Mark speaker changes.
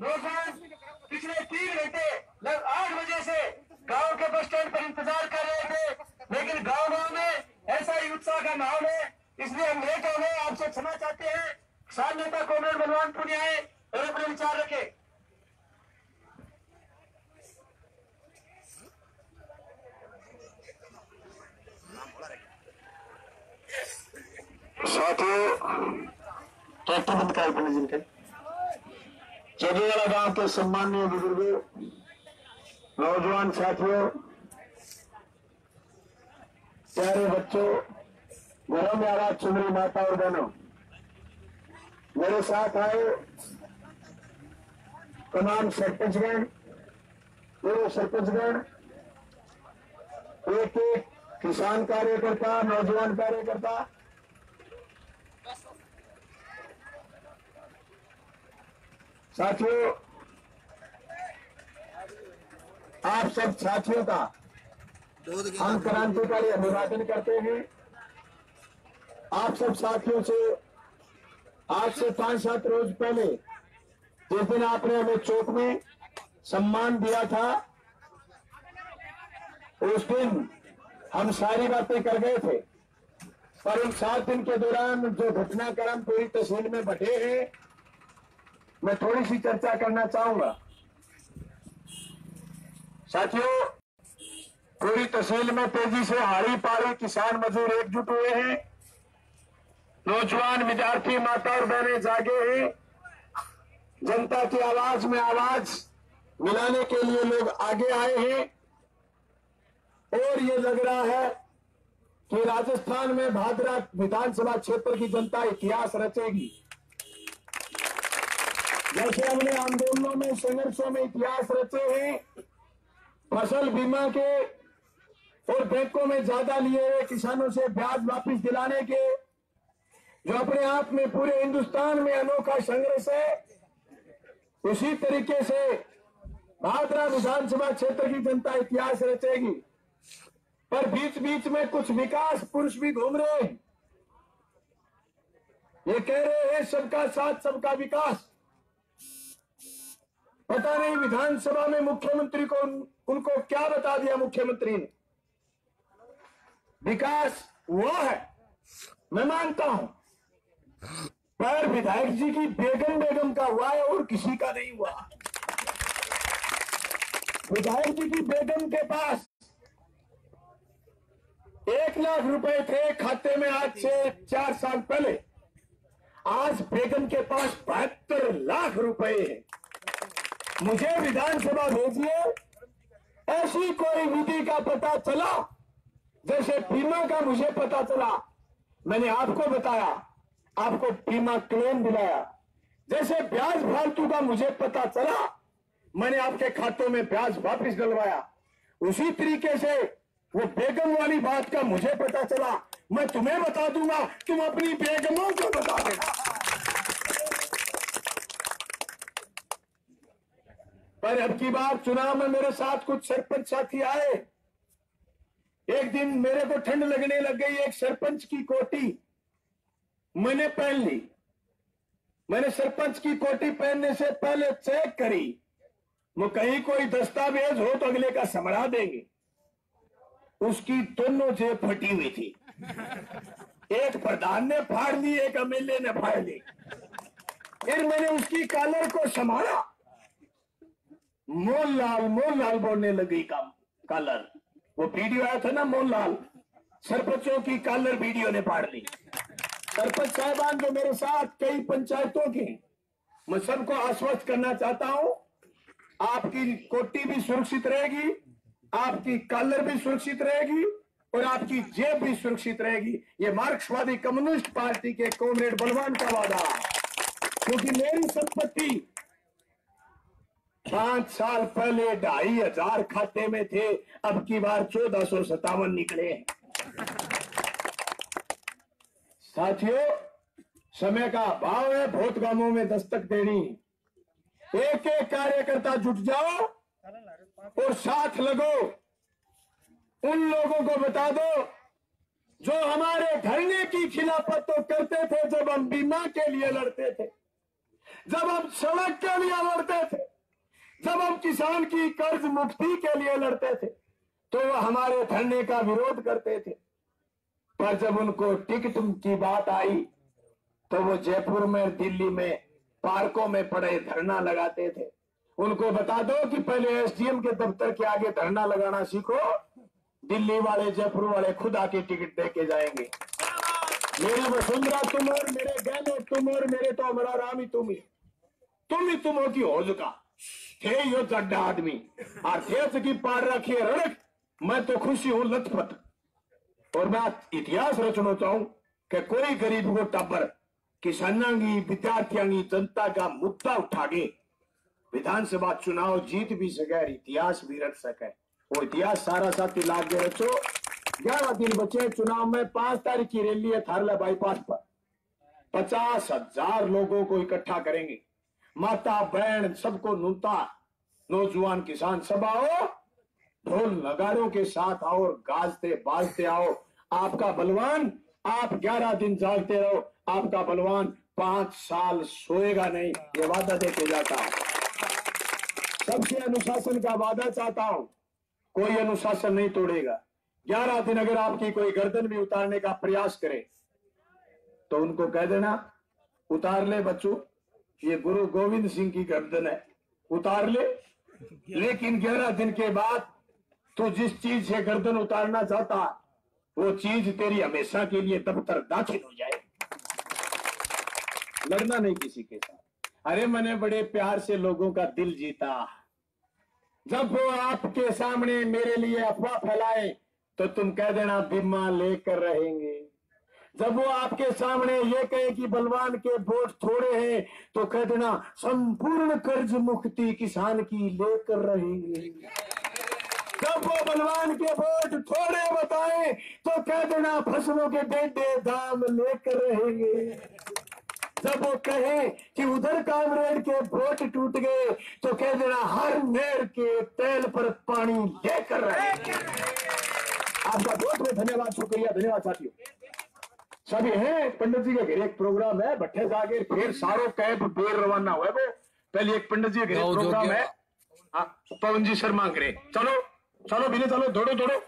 Speaker 1: नौजवान पिछले तीन घंटे लगभग आठ बजे से गाँव के बस स्टैंड पर इंतज़ार कर रहे थे लेकिन गाँव गाँव में ऐसा ही उत्साह का माहौल है इसलिए हम लेट हो गए आपसे क्षमा चाहते हैं। किसान नेता कॉमरेड बलवान पुनिया है और अपने विचार रखे। साथियों ट्रैक्टर बंद कराए चौधरीवाला गाँव के सम्मानीय बुज़ुर्गों, नौजवान साथियों, प्यारे बच्चों घरों में आवाज़ सुन रही माता और बहनों, मेरे साथ आए तमाम सरपंचगण, पूर्व सरपंचगण एक एक किसान कार्यकर्ता, नौजवान कार्यकर्ता साथियों, आप सब साथियों का हम क्रांतिकारी अभिवादन करते हैं। आप सब साथियों से, आज से पाँच सात रोज पहले, जिस दिन आपने हमें चौक में सम्मान दिया था, उस दिन हम सारी बातें कर गए थे। पर उन सात दिन के दौरान जो घटनाक्रम पूरी तहसील में बटे हैं मैं थोड़ी सी चर्चा करना चाहूँगा। साथियों, पूरी तहसील में तेज़ी से हाड़ी पाड़ी किसान मजदूर एकजुट हुए हैं। नौजवान विद्यार्थी माता और बहने जागे हैं। जनता की आवाज़ में आवाज़ मिलाने के लिए लोग आगे आए हैं। और ये लग रहा है कि राजस्थान में भादरा विधानसभा क्षेत्र की जनता इतिहास रचेगी। जैसे हमने आंदोलनों में, संघर्षों में इतिहास रचे हैं, फ़सल बीमा के और बैंकों में ज़्यादा लिए हुए किसानों से ब्याज वापस दिलाने के, जो अपने आप में पूरे हिंदुस्तान में अनोखा संघर्ष है, उसी तरीके से भादरा विधानसभा क्षेत्र की जनता इतिहास रचेगी। पर बीच बीच में कुछ विकास पुरुष भी घूम रहे हैं। ये कह रहे हैं, सबका साथ, सबका विकास। पता नहीं विधानसभा में मुख्यमंत्री को उनको क्या बता दिया मुख्यमंत्री ने? विकास हुआ है। मैं मानता हूँ। पर विधायक जी की बेगम बेगम का हुआ है और किसी का नहीं हुआ। विधायक जी की बेगम के पास एक लाख रुपए थे खाते में आज से चार साल पहले। आज बेगम के पास बहत्तर लाख रुपए है। मुझे विधानसभा भेजिए। ऐसी कोई विधि का पता चला, जैसे बीमा का मुझे पता चला। मैंने आपको बताया, आपको बीमा क्लेम दिलाया। जैसे ब्याज फालतू का मुझे पता चला, मैंने आपके खातों में ब्याज वापस डलवाया। उसी तरीके से वो बेगम वाली बात का मुझे पता चला। मैं तुम्हें बता दूँगा, तुम अपनी बेगमों को बता देना। पर अब की बार चुनाव में मेरे साथ कुछ सरपंच साथी आए। एक दिन मेरे को ठंड लगने लग गई एक सरपंच की कोटी। मैंने पहन ली। मैंने सरपंच की कोटी पहनने से पहले चेक करी। वो कहीं कोई दस्तावेज़ हो तो अगले का समझा देंगे। उसकी दोनों जेब फटी हुई थी। एक प्रधान ने फाड़ ली, एक एमएलए ने फाड़ ली। फिर मैंने उसकी कॉलर को संभाला। मोहनलाल मोहनलाल बोलने लगी का, कॉलर। वो वीडियो आया था ना मोहनलाल, सरपंचों की कॉलर वीडियो ने फाड़ ली। सरपंच साहबान जो मेरे साथ कई पंचायतों के मैं सबको आश्वस्त करना चाहता हूँ, आपकी कोटी भी सुरक्षित रहेगी, आपकी कॉलर भी सुरक्षित रहेगी और आपकी जेब भी सुरक्षित रहेगी। ये मार्क्सवादी कम्युनिस्ट पार्टी के कॉमरेड बलवान का वादा। क्योंकि मेरी संपत्ति पाँच साल पहले ढाई हज़ार खाते में थे, अब की बार चौदह सौ सत्तावन निकले साथियों, समय का अभाव है, बहुत कामों में दस्तक देनी। एक एक कार्यकर्ता जुट जाओ और साथ लगो। उन लोगों को बता दो, जो हमारे धरने की खिलाफत तो करते थे जब हम बीमा के लिए लड़ते थे, जब हम सड़क के लिए लड़ते थे। जब हम किसान की कर्ज मुक्ति के लिए लड़ते थे तो वह हमारे धरने का विरोध करते थे। पर जब उनको टिकट की बात आई तो वो जयपुर में दिल्ली में पार्कों में पड़े धरना लगाते थे। उनको बता दो कि पहले एसडीएम के दफ्तर के आगे धरना लगाना सीखो, दिल्ली वाले, जयपुर वाले खुद आके टिकट दे के जाएँगे। मेरी वसुंधरा, तुम और मेरे गहने तुम और मेरे तो अमरा राम ही तुम ही। तुम ही तुम हो की होलिका थे यो चड्डा आदमी, और थे की पार रखी रड़क मैं तो खुशी हूँ लथपथ। और मैं इतिहास रचना चाहूँ कि कोई गरीब को टब्बर विद्यार्थियों की जनता का मुद्दा उठा के विधानसभा चुनाव जीत भी सके इतिहास भी रच सके। वो इतिहास सारा साथी लाग के रचो। ग्यारह दिन बचे चुनाव में, पाँच तारीख की रैली है थारला बाईपास पर। पचास हज़ार लोगों को इकट्ठा करेंगे। माता, बहन, सबको नुता, नौजवान, किसान, सब आओ। ढोल नगाड़ों के साथ आओ और गाजते, बाजते आओ। आपका बलवान, आप ग्यारह दिन जागते रहो। आपका बलवान पाँच साल सोएगा नहीं, ये वादा देके जाता हूँ। सबसे अनुशासन का वादा चाहता हूँ। कोई अनुशासन नहीं तोड़ेगा। ग्यारह दिन अगर आपकी कोई गर्दन भी उतारने का प्रयास करे तो उनको कह देना, उतार ले बच्चों। ये गुरु गोविंद सिंह की गर्दन है। उतार ले। लेकिन ग्यारह दिन के बाद तो जिस चीज़ से गर्दन उतारना चाहता, वो चीज़ तेरी हमेशा के लिए दफ्तर दाखिल हो जाए लड़ना नहीं किसी के साथ। अरे मैंने बड़े प्यार से लोगों का दिल जीता। जब वो आपके सामने मेरे लिए अफवाह फैलाए तो तुम कह देना बीमा लेकर रहेंगे। जब वो आपके सामने ये कहे कि बलवान के वोट थोड़े हैं तो कह देना, संपूर्ण कर्ज मुक्ति किसान की लेकर रहेंगे। जब वो बलवान के वोट थोड़े बताए तो कह देना, फ़सलों के डेढ़े दाम लेकर रहेंगे। जब वो कहे कि उधर कामरेड के वोट टूट गए तो कह देना, हर नेर के तेल पर पानी लेकर रहेंगे। आपका बहुत बहुत धन्यवाद, शुक्रिया, धन्यवाद साथियों। सभी हैं। पंडित जी के घर एक प्रोग्राम है भट्टे जाके फिर सारो कैब बेर रवाना हुआ वो। पहले एक पंडित जी के घर प्रोग्राम है। हाँ, पवन जी शर्मा करे चलो चलो बिना चलो दौड़ो दौड़ो।